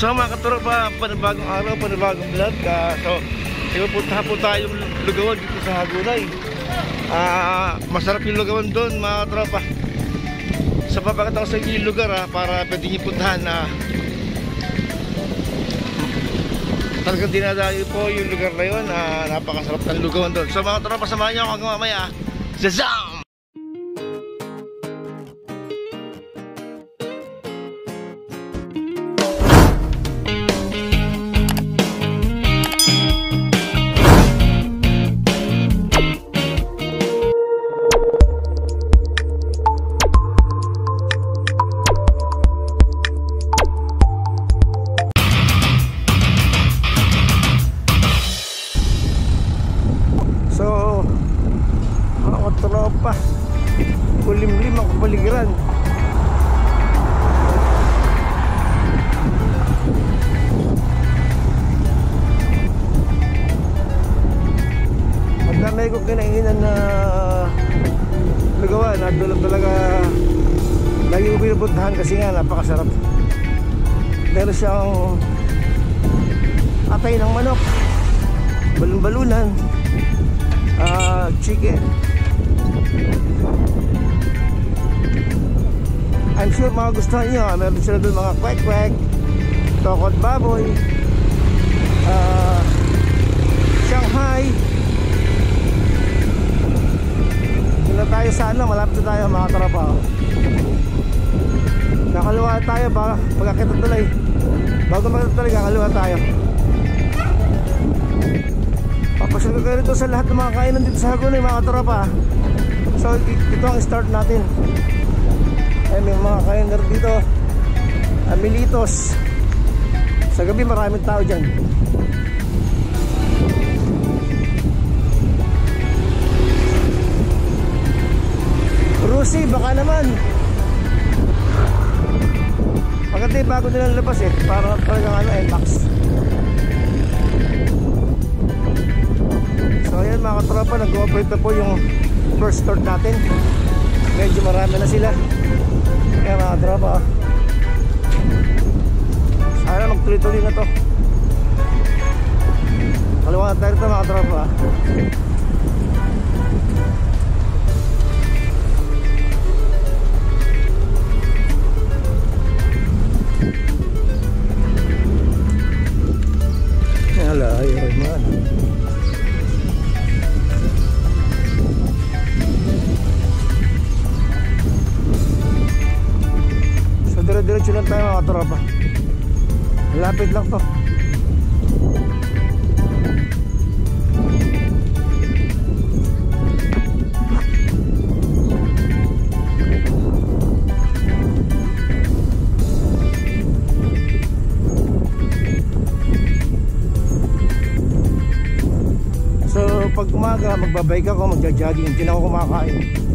So mga katropa, panibagong araw, panibagong vlog. Uh, so, ipupunta po tayong lugawan dito sa Hagunay. Ah, masarap yung lugawan doon mga katropa. So papakita ko sa inyo yung lugar ha, para pwede niyo puntahan na talagang dinadayo po yung lugar na yun. Ah, napakasarap ng lugawan doon. So mga katropa, samahan niyo ako hanggang mamaya. Zazam! Doon talaga lagi ko pinupuntahan kasi nga napakasarap. Meron siyang atay ng manok, balon-balunan, ah chicken. I'm sure mga gusto niyo, ah, meron sila doon mga kwek-kwek, tokot baboy, ah Shanghai. Sila tayo sa ano, malapit na tayo mga tropa. oh. Kakaliwa tayo ba, pagkakit ng tulay. Bago makita tulay, kakaliwa tayo. Papasyal ko kayo sa lahat ng mga kainan dito sa Hagunay mga katropa So ito ang start natin Ay may mga kainan dito Amilitos Sa gabi maraming tao dyan Rusi baka naman Pagkati bago nilang labas eh Para talagang ano eh max So ayan mga katropa, nag-cooperate na po yung first start natin. Medyo marami na sila. Kaya mga katropa, sana magtuloy-tuloy na to. Kaliwangan tayo rito mga katropa. Dire-diretso lang tayo mga tropa. Lapit lang to. So pag umaga magbabike ako, magja-jogging, hindi na ako kumakain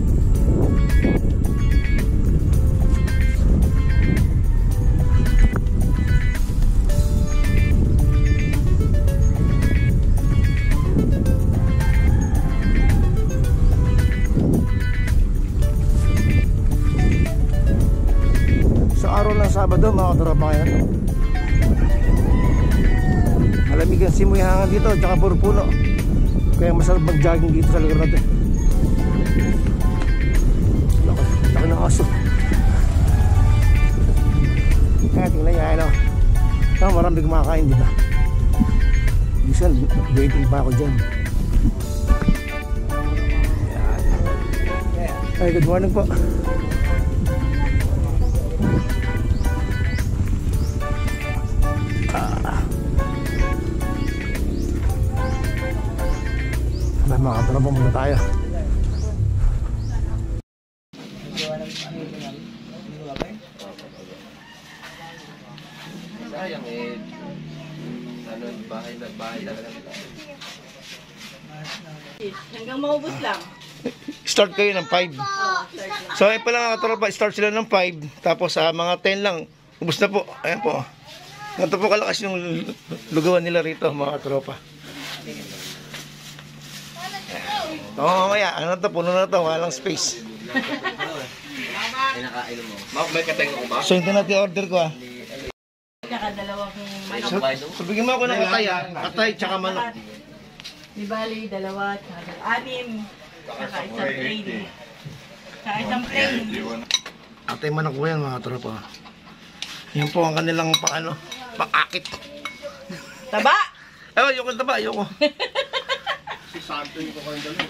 araw ng Sabado mga katropa yan Malamig ang simoy hangin dito Tsaka puro puno. Kaya masarap mag-jogging dito sa lugar natin. Laki, laki ng aso. Kaya tingnan niya ano oh, Marami kumakain dito Minsan waiting pa ako dyan. Ay, good morning po Mga katropa muna tayo. Sayang eh. Ano, bahay na bahay talaga. Hanggang maubos lang. Start kayo ng 5. So, ayun pala mga katropa, start sila ng 5. Tapos, sa mga 10 lang. Ubus na po. Ayan po. Ganito po kalakas yung lugawan nila rito, mga katropa. Oo, mamaya. Ano to? Puno na to. Walang space. Ay, nakainom mo. May kateng ko ba? So, ito natin order ko ah. tsaka dalawang manok. So, bigyan mo ako ng katay ah. Katay tsaka manok. Di bali, dalawa, tsaka anim. Tsaka isang plain. Tsaka isang plain. Katay manok po yan mga tropa. Yan po ang kanilang pang ano, pang-akit. Taba! Ay, ayoko na ba?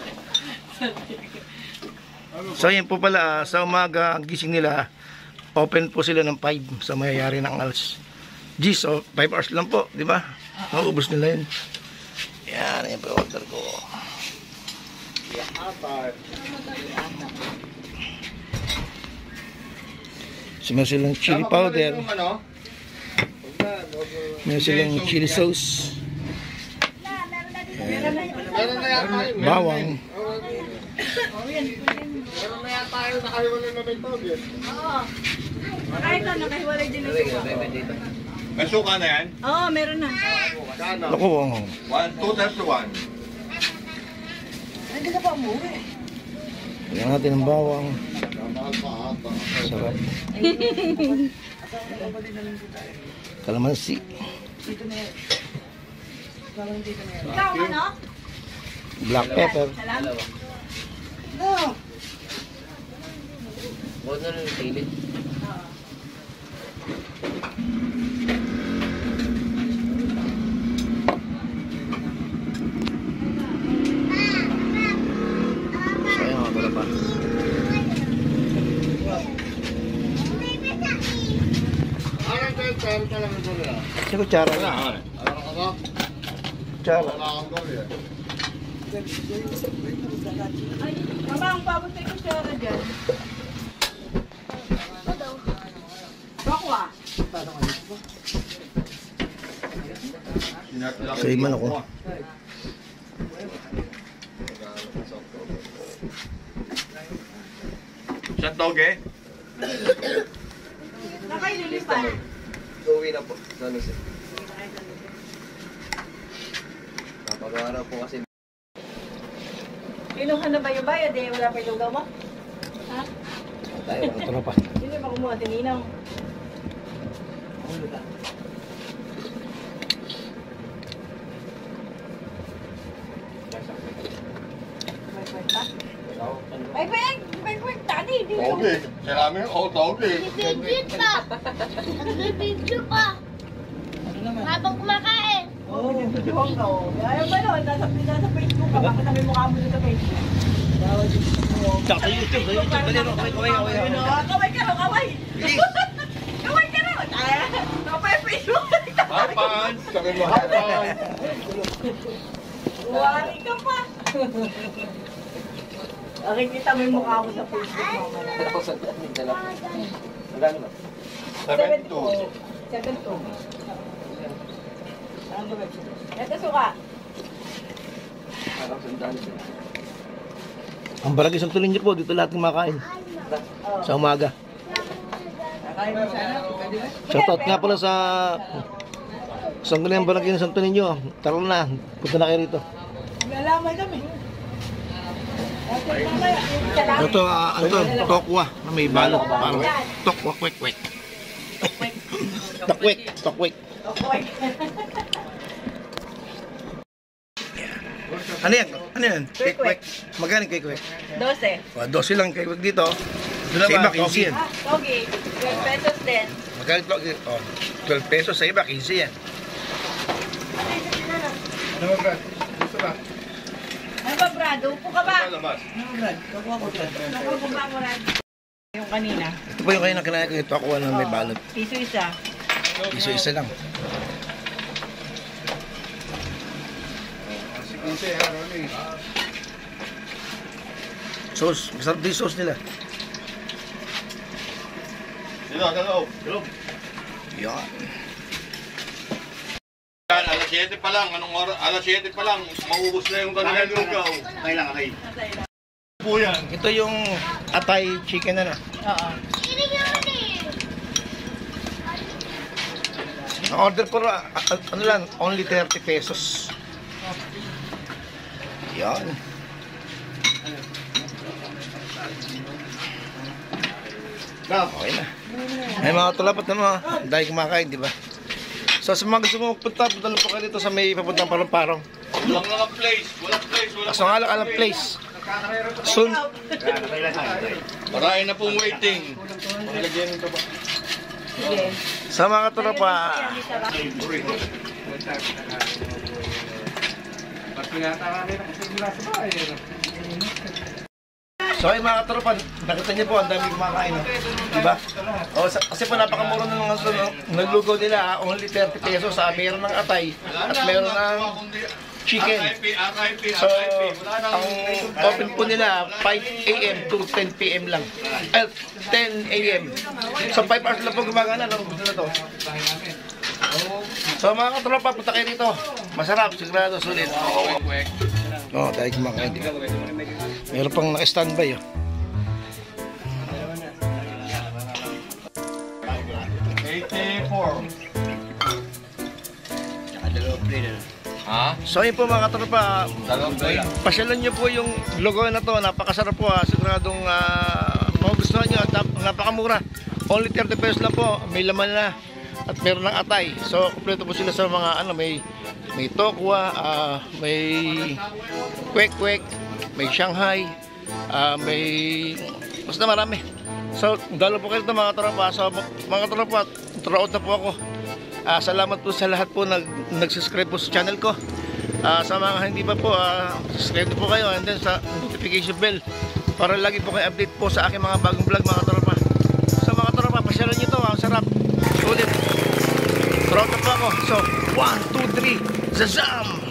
Ayoko. So yan po pala, ah, sa umaga ang gising nila, open po sila ng 5 sa mayayari ng alas. G, so 5 hours lang po, di ba? Maubos nila yun. Yan, yan po yung order ko. So meron silang chili powder, meron silang chili sauce, Meron na yata yun. bawang, Meron na yata yun. Nakahiwalay na may tawag yun. Oo. Kahit ano, nakahiwalay din yung suka. May suka na yan? Oo, meron na. Kano? Naku, oh. One, two times one. Hindi ka pa umuwi. Lagyan natin ng bawang. Mahal pa ata. Sarap. Kalamansi. Ikaw, ano? Black pepper. Salam. Huwag na lang yung tilit. So, ayun mga kalapa. Ano tayo? Pero talaga ito nila. Sa kutsara na. Ano ka ba? Kutsara. Mama, ang pabot kay kutsara dyan. Bakwa. Sa iman ako. Saan tawag eh? Nakaililipan. Uwi na po. Sa ano siya? Napag-araw po kasi. Kinuha na ba yung bayad eh? Wala pa yung lugaw mo? Ha? Tayo. Ito na pa. Hindi pa kumuha, tininaw. Wait pa. Ay, wait! Wait, wait! Daddy! di- Tawag eh. Sinabi ko, oh, tawag eh. Nag-video ka. Nag-video ka. Habang kumakain. Oo, oh, binibidyohan ka oh. Ayaw ba nun? Nasa, nasa Facebook ka. Bakit namin mukha mo dun sa Facebook? Tsaka sa YouTube. Sa YouTube. Dali ro. Kaway, kaway, kaway. Ano? Kaway ka rin, kaway! Kaway ka rin! Kaway Facebook! Mo, pants. Wari ka pa! Nakikita mo yung mukha mo sa Facebook mamaya. Ako sa dala. Magkano ba? 72. 72. Ito suka. Sa. Ang barangay Santo Niño po, dito lahat kumakain. Oh. Sa umaga. Shoutout nga pala sa Santo Niño, barangay ng Santo Niño. Tara na, punta na kayo rito. Lalaman kami. Ito, ah, ano to, tokwa na may balot. Parang tokwa, kwek, kwek. Takwek, takwek. Okay. Ano yan? Ano yan? Kwek. Magkano kwek? 12. O, 12 lang kwek dito. Sa iba, 15 yan. Ah, Togi. 12 pesos din. Magkano ito? Oh, 12 pesos sa iba, 15 yan. Ano ba, Brad? Gusto ba? Ano ba, Brad? Upo ka ba? Labas. Nakuha ko ba mo, Brad? Yung kanina. Ito po yung kayo na kinain ko. Ito ako na may balot. Piso isa. Isa-isa lang. Si Quince, ano eh. Sauce. Masarap din sauce nila. Dito, dito. Dito. Yan. Yan, alas 7 pa lang. Anong oras? Alas 7 pa lang. Maubos na yung kanilang lugaw. Okay lang, okay. Po yan. Ito yung atay chicken na na. Oo. Order ko, ano lang, only 30 pesos. Yan. Okay na. May mga tulapat na mga, dahil kumakain, di ba? So sa mga gusto mo punta, punta lang po kayo dito sa may papuntang parong-parong. Walang mga place. Walang place. Walang So nga lang alam place. Soon, Marami na pong waiting. Sige. sa mga tropa, ba? So ay mga katropa, nakita niyo po, ang dami kumakain. No? Diba? O, sa, kasi po napakamura na ng ano, no? naglugaw nila, ah, only 30 pesos. Ah, mayroon ng atay at mayroon ng chicken. So, ang open po nila 5 a.m. to 10 p.m. lang. Eh, 10 a.m. So, 5 hours lang po gumagana. Ano na to? So, mga katropa, punta kayo dito. Masarap, sigurado, sulit. Oo, oh, dahil kumakain dito. Meron pang naka-standby, oh. Ha? So ayun po mga katropa, pasyalan nyo po yung logo na to, napakasarap po ha, siguradong uh, magugustuhan nyo at nap- napakamura. Only 30 pesos lang po, may laman na at meron ng atay. So kompleto po sila sa mga ano, may may tokwa, ah, may kwek-kwek, may Shanghai, ah, may basta marami. So dalo po kayo dito mga tropa. So mga tropa, throughout na po ako. Ah, salamat po sa lahat po nag nag-subscribe po sa channel ko. Ah, sa mga hindi pa po, ah, subscribe po kayo and then sa notification bell para lagi po kayo update po sa aking mga bagong vlog mga tropa. Sa mga tropa, pasyalan nyo to, ang sarap. Sulit. Proud na po ako. So, 1, 2, 3, zazam!